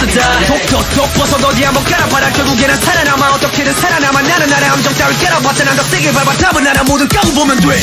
쓰자. 톡톡톡 벗어 어디 한번 깔아봐라. 결국에는 살아남아. 어떻게든 살아남아. 나는 나의 함정 따위 깨라봤자 난더 세게 밟아. 답은 알아 모든 까고 보면 돼.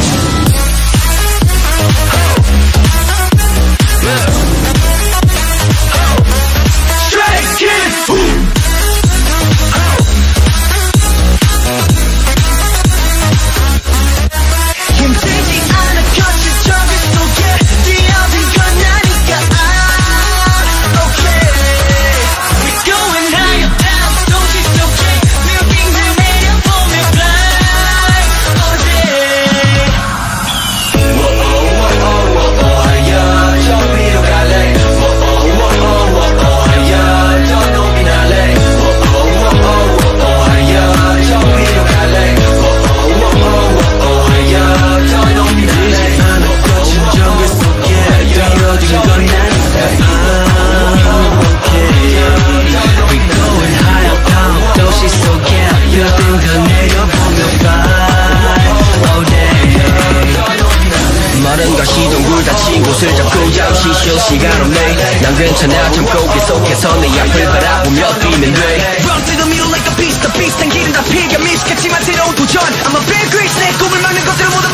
얼굴 다친 곳을 잡고 잠시 쉴 시간 없네. 난 괜찮아. 참고 계속해서 내 앞을 바라보며 뛰면 돼. Run to the middle like a beast. The beast 난 길은 다 피해 미식했지만 새로운 도전. I'm a big beast 내 꿈을 막는 것을 모두